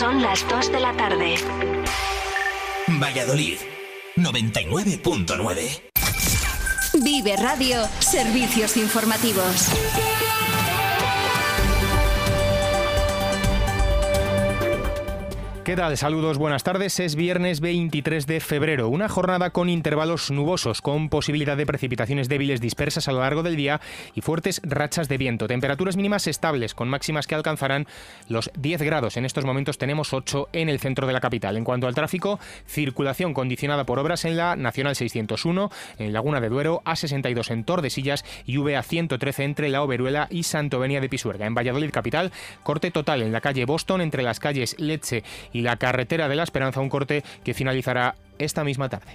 Son las 2 de la tarde. Valladolid, 99.9. Vive Radio, servicios informativos. ¿Qué tal? Saludos, buenas tardes. Es viernes 23 de febrero, una jornada con intervalos nubosos, con posibilidad de precipitaciones débiles dispersas a lo largo del día y fuertes rachas de viento. Temperaturas mínimas estables, con máximas que alcanzarán los 10 grados. En estos momentos tenemos 8 en el centro de la capital. En cuanto al tráfico, circulación condicionada por obras en la Nacional 601, en Laguna de Duero, A62 en Tordesillas y VA 113 entre La Overuela y Santovenia de Pisuerga. En Valladolid capital, corte total en la calle Boston entre las calles Leche y la carretera de la Esperanza, un corte que finalizará esta misma tarde.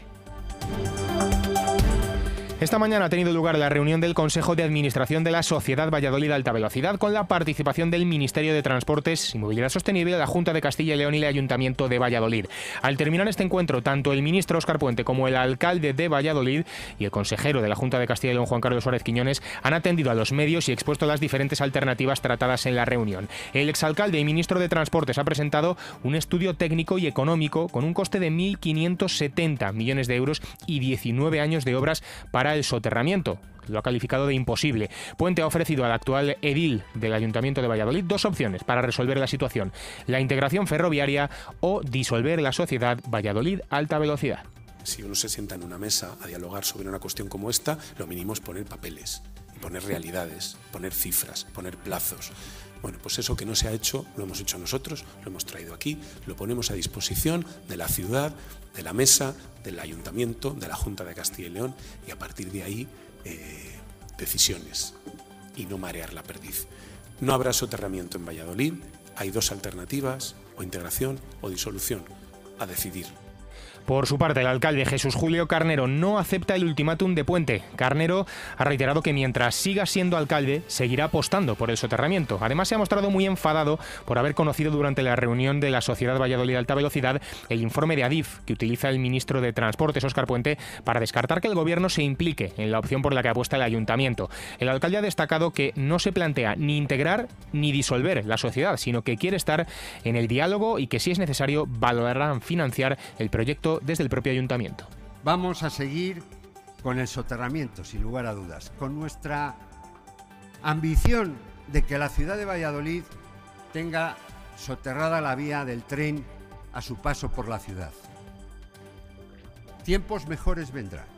Esta mañana ha tenido lugar la reunión del Consejo de Administración de la Sociedad Valladolid Alta Velocidad con la participación del Ministerio de Transportes y Movilidad Sostenible, la Junta de Castilla y León y el Ayuntamiento de Valladolid. Al terminar este encuentro, tanto el ministro Óscar Puente como el alcalde de Valladolid y el consejero de la Junta de Castilla y León, Juan Carlos Suárez Quiñones, han atendido a los medios y expuesto las diferentes alternativas tratadas en la reunión. El exalcalde y ministro de Transportes ha presentado un estudio técnico y económico con un coste de 1.570 millones de euros y 19 años de obras para el soterramiento. Lo ha calificado de imposible. Puente ha ofrecido al actual edil del Ayuntamiento de Valladolid dos opciones para resolver la situación. La integración ferroviaria o disolver la sociedad Valladolid Alta Velocidad. Si uno se sienta en una mesa a dialogar sobre una cuestión como esta, lo mínimo es poner papeles, poner realidades, poner cifras, poner plazos. Bueno, pues eso que no se ha hecho, lo hemos hecho nosotros, lo hemos traído aquí, lo ponemos a disposición de la ciudad, de la mesa, del ayuntamiento, de la Junta de Castilla y León y a partir de ahí eh, decisiones y no marear la perdiz. No habrá soterramiento en Valladolid, hay dos alternativas, o integración o disolución, a decidir. Por su parte, el alcalde Jesús Julio Carnero no acepta el ultimátum de Puente. Carnero ha reiterado que mientras siga siendo alcalde, seguirá apostando por el soterramiento. Además, se ha mostrado muy enfadado por haber conocido durante la reunión de la Sociedad Valladolid Alta Velocidad el informe de Adif que utiliza el ministro de Transportes, Óscar Puente, para descartar que el gobierno se implique en la opción por la que apuesta el ayuntamiento. El alcalde ha destacado que no se plantea ni integrar ni disolver la sociedad, sino que quiere estar en el diálogo y que si es necesario valorarán financiar el proyecto desde el propio ayuntamiento. Vamos a seguir con el soterramiento, sin lugar a dudas, con nuestra ambición de que la ciudad de Valladolid tenga soterrada la vía del tren a su paso por la ciudad. Tiempos mejores vendrán.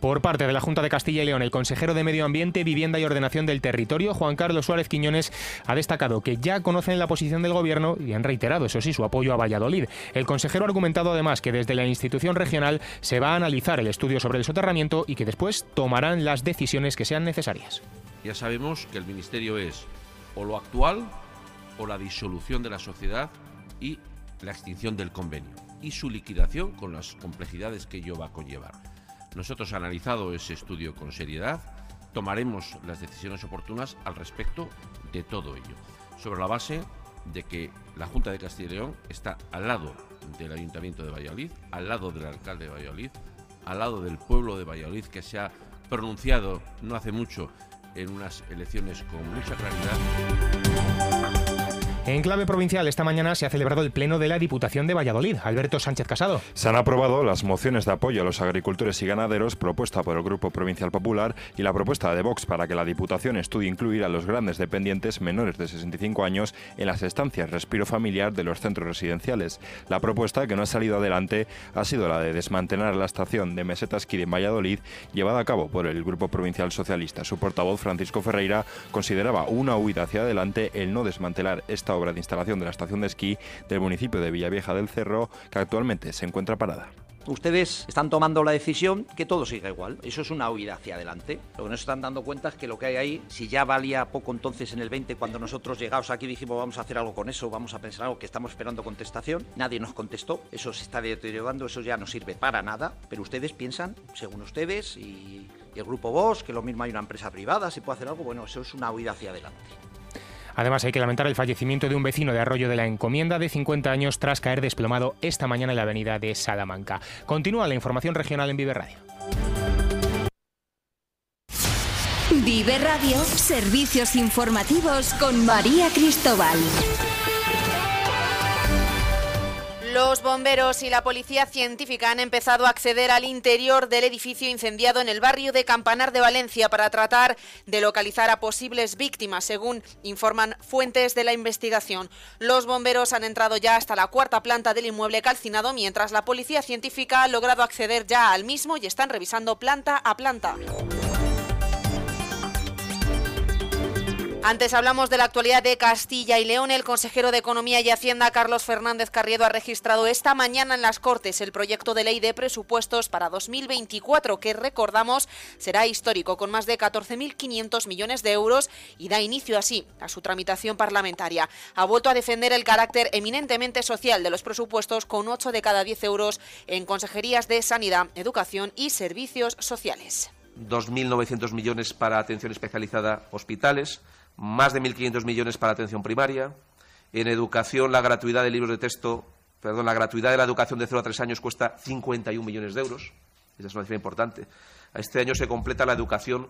Por parte de la Junta de Castilla y León, el consejero de Medio Ambiente, Vivienda y Ordenación del Territorio, Juan Carlos Suárez Quiñones, ha destacado que ya conocen la posición del Gobierno y han reiterado, eso sí, su apoyo a Valladolid. El consejero ha argumentado además que desde la institución regional se va a analizar el estudio sobre el soterramiento y que después tomarán las decisiones que sean necesarias. Ya sabemos que el Ministerio es o lo actual o la disolución de la sociedad y la extinción del convenio y su liquidación con las complejidades que ello va a conllevar. Nosotros, analizado ese estudio con seriedad, tomaremos las decisiones oportunas al respecto de todo ello, sobre la base de que la Junta de Castilla y León está al lado del Ayuntamiento de Valladolid, al lado del alcalde de Valladolid, al lado del pueblo de Valladolid que se ha pronunciado no hace mucho en unas elecciones con mucha claridad. En clave provincial, esta mañana se ha celebrado el Pleno de la Diputación de Valladolid. Alberto Sánchez Casado. Se han aprobado las mociones de apoyo a los agricultores y ganaderos propuesta por el Grupo Provincial Popular y la propuesta de Vox para que la Diputación estudie incluir a los grandes dependientes menores de 65 años en las estancias respiro familiar de los centros residenciales. La propuesta que no ha salido adelante ha sido la de desmantelar la estación de Mesetasquí en Valladolid, llevada a cabo por el Grupo Provincial Socialista. Su portavoz, Francisco Ferreira, consideraba una huida hacia adelante el no desmantelar esta obra de instalación de la estación de esquí del municipio de Villavieja del Cerro, que actualmente se encuentra parada. Ustedes están tomando la decisión que todo siga igual. Eso es una huida hacia adelante. Lo que no se están dando cuenta es que lo que hay ahí, si ya valía poco entonces en el 20, cuando nosotros llegamos aquí dijimos vamos a hacer algo con eso, vamos a pensar algo que estamos esperando contestación, nadie nos contestó. Eso se está deteriorando, eso ya no sirve para nada. Pero ustedes piensan, según ustedes y, el grupo Vos, que lo mismo hay una empresa privada, se puede hacer algo. Bueno, eso es una huida hacia adelante. Además, hay que lamentar el fallecimiento de un vecino de Arroyo de la Encomienda de 50 años tras caer desplomado esta mañana en la avenida de Salamanca. Continúa la información regional en Vive Radio. Vive Radio, servicios informativos con María Cristóbal. Los bomberos y la policía científica han empezado a acceder al interior del edificio incendiado en el barrio de Campanar de Valencia para tratar de localizar a posibles víctimas, según informan fuentes de la investigación. Los bomberos han entrado ya hasta la cuarta planta del inmueble calcinado, mientras la policía científica ha logrado acceder ya al mismo y están revisando planta a planta. Antes hablamos de la actualidad de Castilla y León. El consejero de Economía y Hacienda, Carlos Fernández Carriedo, ha registrado esta mañana en las Cortes el proyecto de ley de presupuestos para 2024, que recordamos será histórico, con más de 14.500 millones de euros y da inicio así a su tramitación parlamentaria. Ha vuelto a defender el carácter eminentemente social de los presupuestos, con 8 de cada 10 euros en consejerías de sanidad, educación y servicios sociales. 2.900 millones para atención especializada hospitales, más de 1.500 millones para atención primaria. En educación, la gratuidad de libros de texto, perdón, la gratuidad de la educación de 0 a 3 años cuesta 51 millones de euros. Esa es una cifra importante. Este año se completa la educación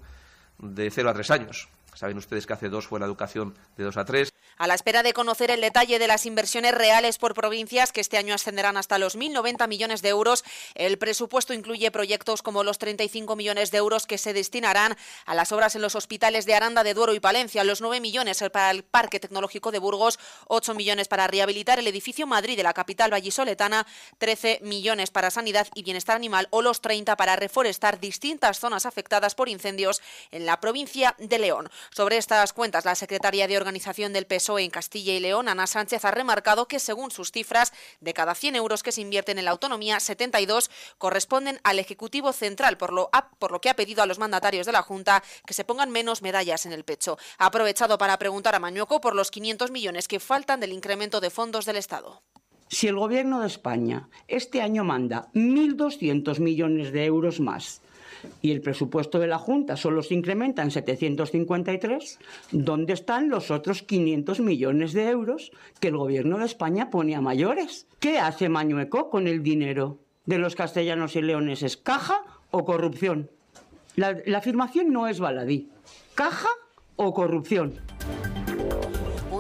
de 0 a 3 años. Saben ustedes que hace dos fue la educación de 2 a 3 a la espera de conocer el detalle de las inversiones reales por provincias, que este año ascenderán hasta los 1.090 millones de euros. El presupuesto incluye proyectos como los 35 millones de euros que se destinarán a las obras en los hospitales de Aranda de Duero y Palencia, los 9 millones para el Parque Tecnológico de Burgos, 8 millones para rehabilitar el edificio Madrid de la capital vallisoletana, 13 millones para sanidad y bienestar animal o los 30 para reforestar distintas zonas afectadas por incendios en la provincia de León. Sobre estas cuentas, la secretaria de Organización del PSOE en Castilla y León, Ana Sánchez ha remarcado que según sus cifras, de cada 100 euros que se invierten en la autonomía, 72 corresponden al Ejecutivo Central, por lo, que ha pedido a los mandatarios de la Junta que se pongan menos medallas en el pecho. Ha aprovechado para preguntar a Mañueco por los 500 millones que faltan del incremento de fondos del Estado. Si el Gobierno de España este año manda 1.200 millones de euros más y el presupuesto de la Junta solo se incrementa en 753, ¿dónde están los otros 500 millones de euros que el Gobierno de España pone a mayores? ¿Qué hace Mañueco con el dinero de los castellanos y leoneses? ¿Caja o corrupción? La, la afirmación no es baladí. ¿Caja o corrupción?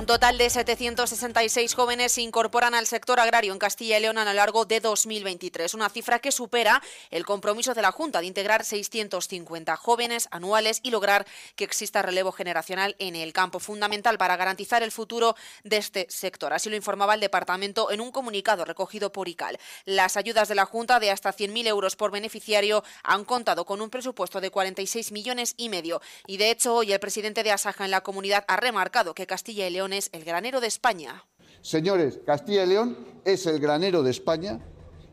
Total de 766 jóvenes se incorporan al sector agrario en Castilla y León a lo largo de 2023, una cifra que supera el compromiso de la Junta de integrar 650 jóvenes anuales y lograr que exista relevo generacional en el campo, fundamental para garantizar el futuro de este sector. Así lo informaba el departamento en un comunicado recogido por ICAL. Las ayudas de la Junta de hasta 100.000 euros por beneficiario han contado con un presupuesto de 46 millones y medio. Y de hecho, hoy el presidente de Asaja en la comunidad ha remarcado que Castilla y León es el granero de España. Señores, Castilla y León es el granero de España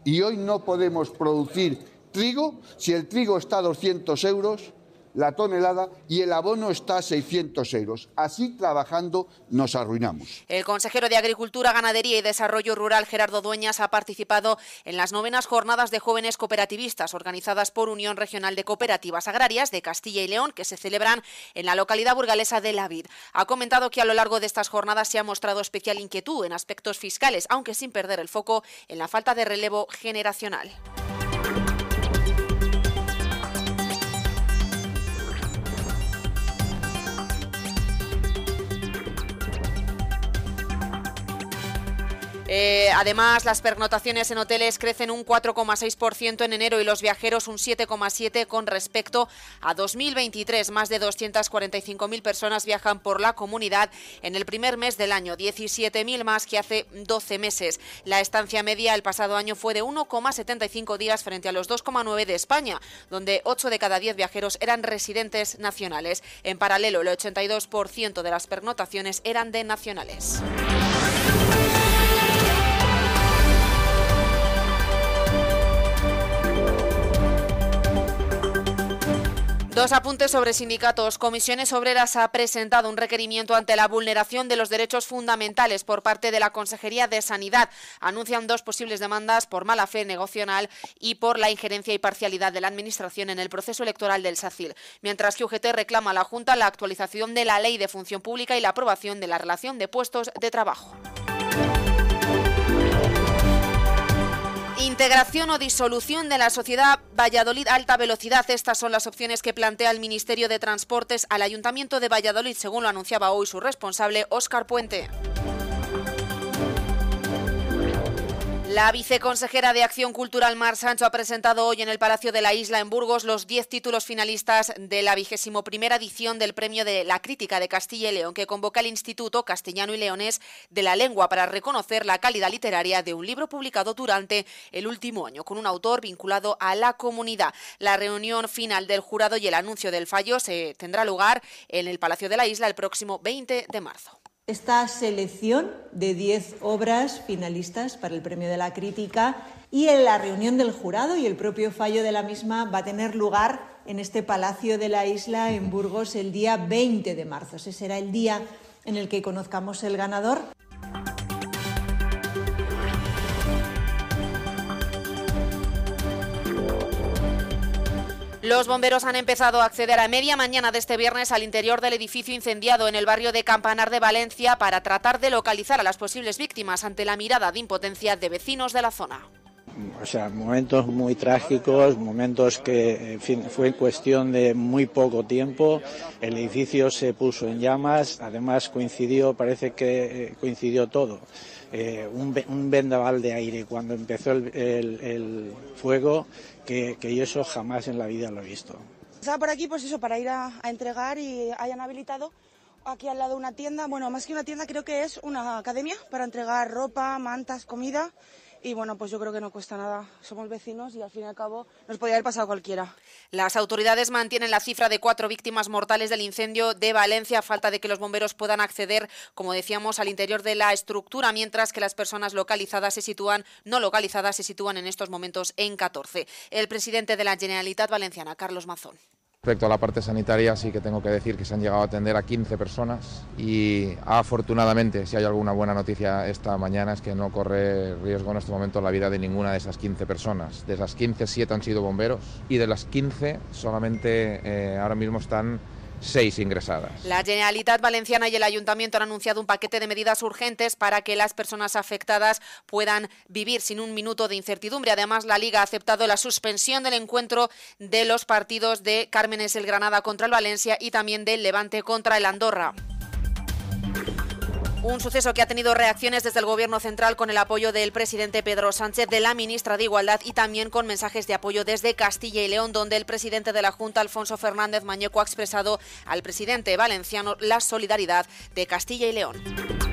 y hoy no podemos producir trigo si el trigo está a 200 euros la tonelada y el abono está a 600 euros. Así trabajando nos arruinamos. El consejero de Agricultura, Ganadería y Desarrollo Rural, Gerardo Dueñas, ha participado en las novenas jornadas de jóvenes cooperativistas organizadas por Unión Regional de Cooperativas Agrarias de Castilla y León, que se celebran en la localidad burgalesa de La Vid. Ha comentado que a lo largo de estas jornadas se ha mostrado especial inquietud en aspectos fiscales, aunque sin perder el foco en la falta de relevo generacional. Eh, además, las pernotaciones en hoteles crecen un 4,6% en enero y los viajeros un 7,7% con respecto a 2023. Más de 245.000 personas viajan por la comunidad en el primer mes del año, 17.000 más que hace 12 meses. La estancia media el pasado año fue de 1,75 días frente a los 2,9 de España, donde 8 de cada 10 viajeros eran residentes nacionales. En paralelo, el 82% de las pernotaciones eran de nacionales. Dos apuntes sobre sindicatos. Comisiones Obreras ha presentado un requerimiento ante la vulneración de los derechos fundamentales por parte de la Consejería de Sanidad. Anuncian dos posibles demandas por mala fe negocial y por la injerencia y parcialidad de la Administración en el proceso electoral del SACIL. Mientras que UGT reclama a la Junta la actualización de la Ley de Función Pública y la aprobación de la relación de puestos de trabajo. Integración o disolución de la sociedad Valladolid Alta Velocidad. Estas son las opciones que plantea el Ministerio de Transportes al Ayuntamiento de Valladolid, según lo anunciaba hoy su responsable, Óscar Puente. La viceconsejera de Acción Cultural Mar Sancho ha presentado hoy en el Palacio de la Isla en Burgos los 10 títulos finalistas de la vigésimo primera edición del Premio de la Crítica de Castilla y León que convoca el Instituto Castellano y Leones de la Lengua para reconocer la calidad literaria de un libro publicado durante el último año con un autor vinculado a la comunidad. La reunión final del jurado y el anuncio del fallo se tendrá lugar en el Palacio de la Isla el próximo 20 de marzo. Esta selección de 10 obras finalistas para el Premio de la Crítica y en la reunión del jurado y el propio fallo de la misma va a tener lugar en este Palacio de la Isla en Burgos el día 20 de marzo. Ese será el día en el que conozcamos el ganador. Los bomberos han empezado a acceder a media mañana de este viernes al interior del edificio incendiado en el barrio de Campanar de Valencia para tratar de localizar a las posibles víctimas ante la mirada de impotencia de vecinos de la zona. O sea, momentos muy trágicos, momentos que en fin, fue cuestión de muy poco tiempo. El edificio se puso en llamas, además coincidió, parece que eh, coincidió todo. Eh, un, vendaval de aire cuando empezó el fuego que, que, yo eso jamás en la vida lo he visto. Estaba por aquí, pues eso, para ir a, a entregar y hayan habilitado aquí al lado una tienda, bueno, más que una tienda creo que es una academia para entregar ropa, mantas, comida y bueno, pues yo creo que no cuesta nada. Somos vecinos y al fin y al cabo nos podría haber pasado cualquiera. Las autoridades mantienen la cifra de cuatro víctimas mortales del incendio de Valencia a falta de que los bomberos puedan acceder, como decíamos, al interior de la estructura, mientras que las personas localizadas se sitúan, no localizadas, se sitúan en estos momentos en 14. El presidente de la Generalitat Valenciana, Carlos Mazón. Respecto a la parte sanitaria, sí que tengo que decir que se han llegado a atender a 15 personas y afortunadamente, si hay alguna buena noticia esta mañana, es que no corre riesgo en este momento la vida de ninguna de esas 15 personas. De esas 15, 7 han sido bomberos y de las 15 solamente eh, ahora mismo están seis ingresadas. La Generalitat Valenciana y el Ayuntamiento han anunciado un paquete de medidas urgentes para que las personas afectadas puedan vivir sin un minuto de incertidumbre. Además, la Liga ha aceptado la suspensión del encuentro de los partidos de Cármenes el Granada contra el Valencia y también del Levante contra el Andorra. Un suceso que ha tenido reacciones desde el Gobierno central con el apoyo del presidente Pedro Sánchez, de la ministra de Igualdad y también con mensajes de apoyo desde Castilla y León, donde el presidente de la Junta, Alfonso Fernández Mañeco, ha expresado al presidente valenciano la solidaridad de Castilla y León.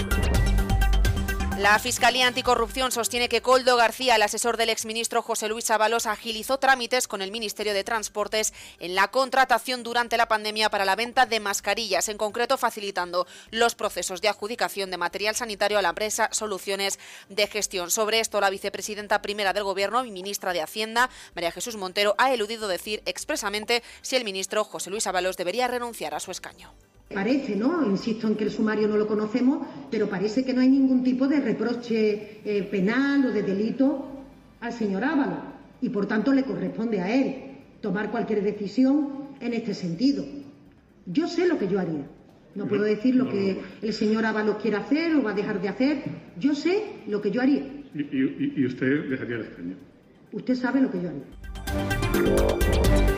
La Fiscalía Anticorrupción sostiene que Coldo García, el asesor del exministro José Luis Ábalos, agilizó trámites con el Ministerio de Transportes en la contratación durante la pandemia para la venta de mascarillas, en concreto facilitando los procesos de adjudicación de material sanitario a la empresa Soluciones de Gestión. Sobre esto, la vicepresidenta primera del Gobierno y ministra de Hacienda, María Jesús Montero, ha eludido decir expresamente si el ministro José Luis Ábalos debería renunciar a su escaño. Parece, ¿no? Insisto en que el sumario no lo conocemos, pero parece que no hay ningún tipo de reproche eh, penal o de delito al señor Ábalos y por tanto le corresponde a él tomar cualquier decisión en este sentido. Yo sé lo que yo haría. No puedo decir lo que el señor Ábalos quiere hacer o va a dejar de hacer. Yo sé lo que yo haría. ¿Y, y, y usted dejaría el escaño? Usted sabe lo que yo haría.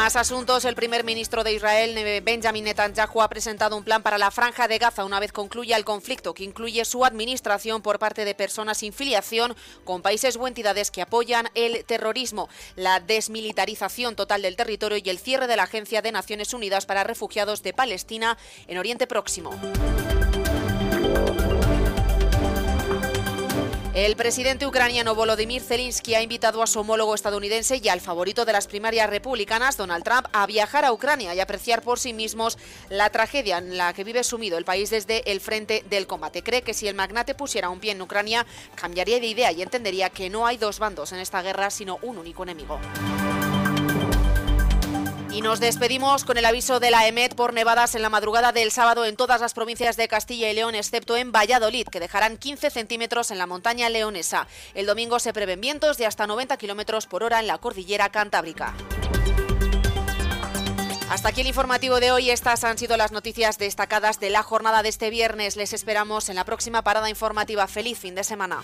Más asuntos. El primer ministro de Israel, Benjamin Netanyahu, ha presentado un plan para la franja de Gaza una vez concluya el conflicto, que incluye su administración por parte de personas sin filiación con países o entidades que apoyan el terrorismo, la desmilitarización total del territorio y el cierre de la Agencia de Naciones Unidas para Refugiados de Palestina en Oriente Próximo. El presidente ucraniano Volodymyr Zelensky ha invitado a su homólogo estadounidense y al favorito de las primarias republicanas, Donald Trump, a viajar a Ucrania y apreciar por sí mismos la tragedia en la que vive sumido el país desde el frente del combate. Cree que si el magnate pusiera un pie en Ucrania, cambiaría de idea y entendería que no hay dos bandos en esta guerra, sino un único enemigo. Y nos despedimos con el aviso de la EMET por nevadas en la madrugada del sábado en todas las provincias de Castilla y León, excepto en Valladolid, que dejarán 15 centímetros en la montaña leonesa. El domingo se prevén vientos de hasta 90 kilómetros por hora en la cordillera cantábrica. Hasta aquí el informativo de hoy. Estas han sido las noticias destacadas de la jornada de este viernes. Les esperamos en la próxima parada informativa. Feliz fin de semana.